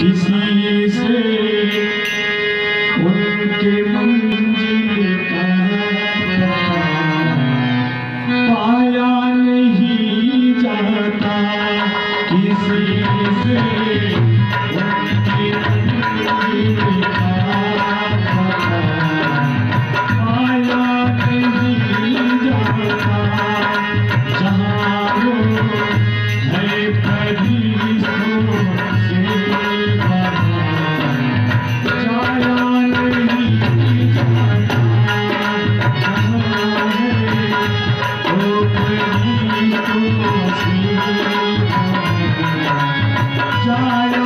Peace. வாழ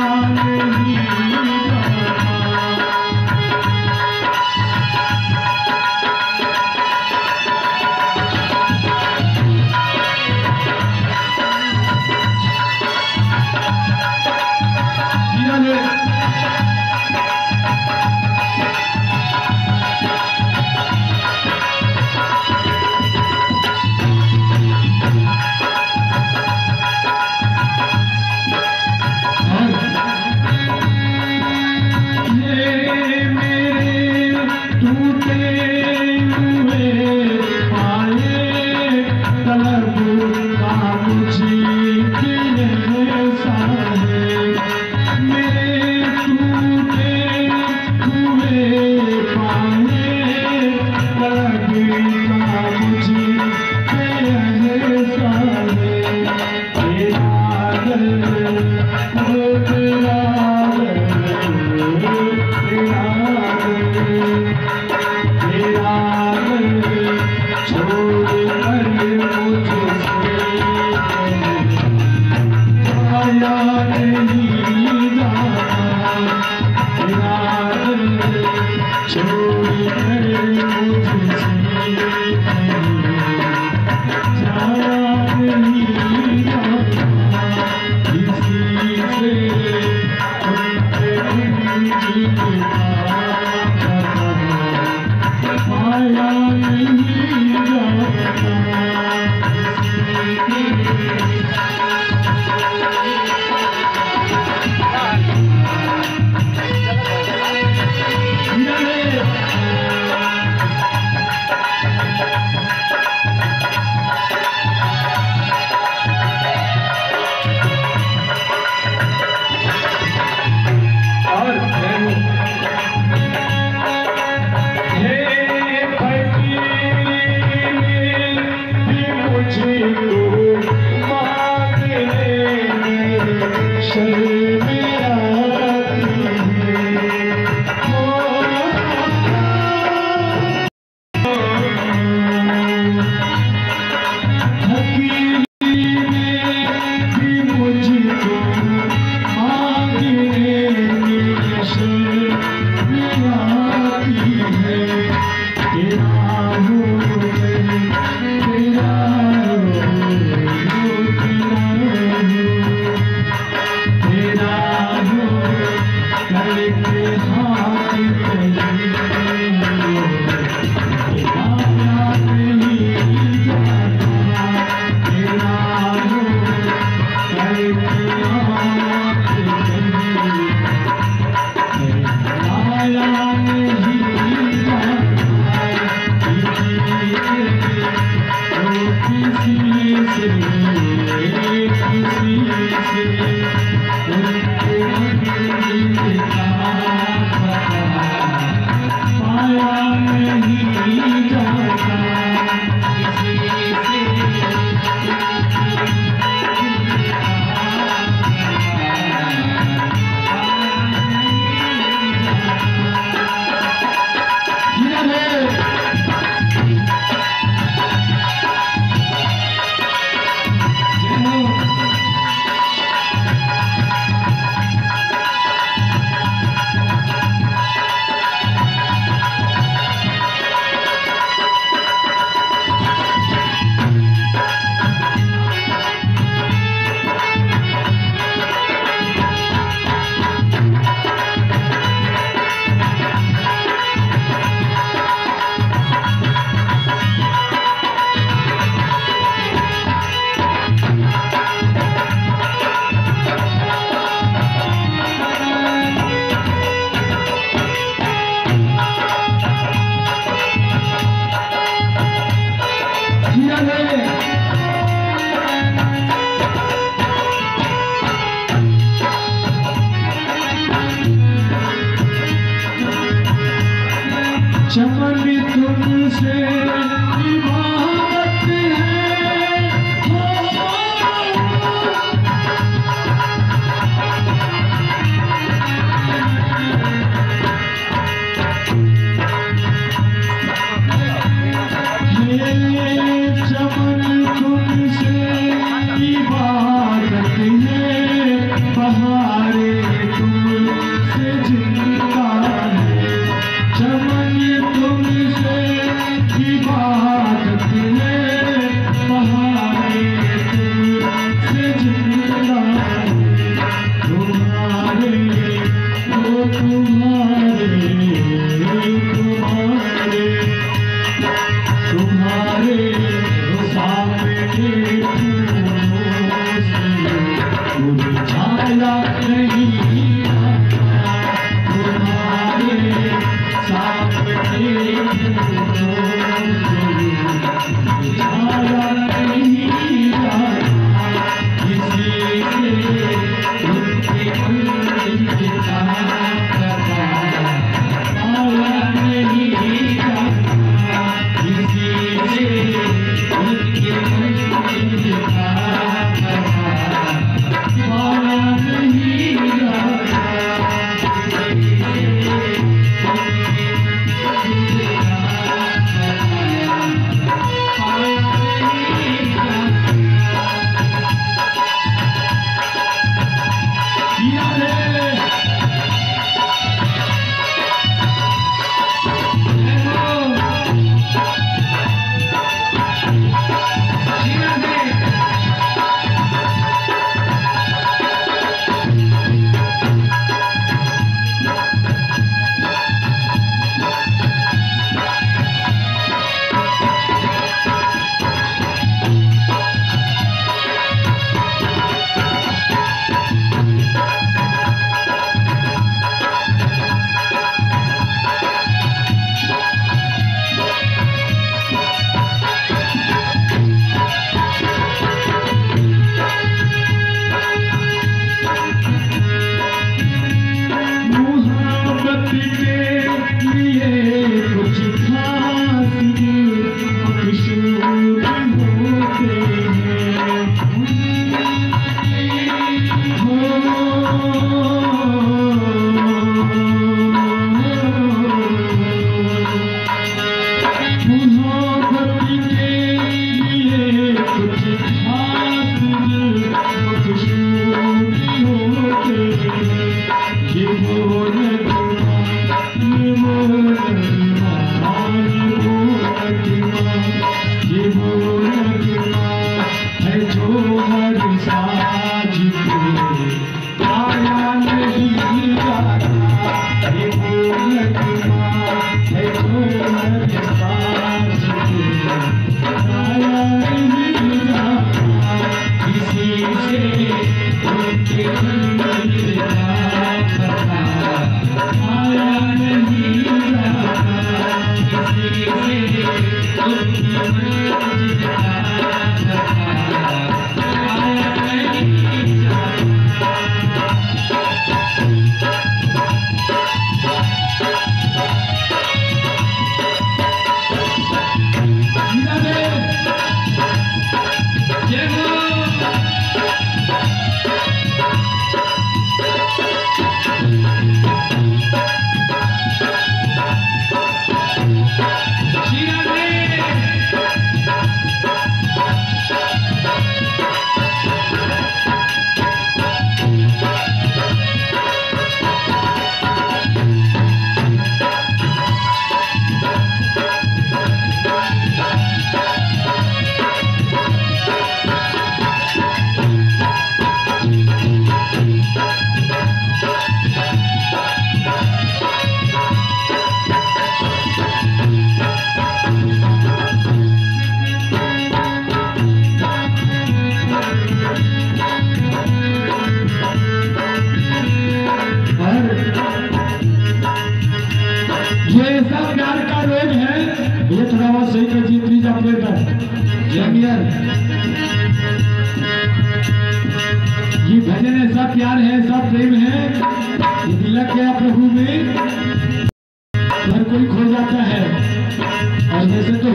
पाया नहीं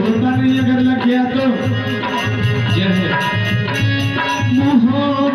होता नहीं अगर लग गया तो? जय मोहब्बत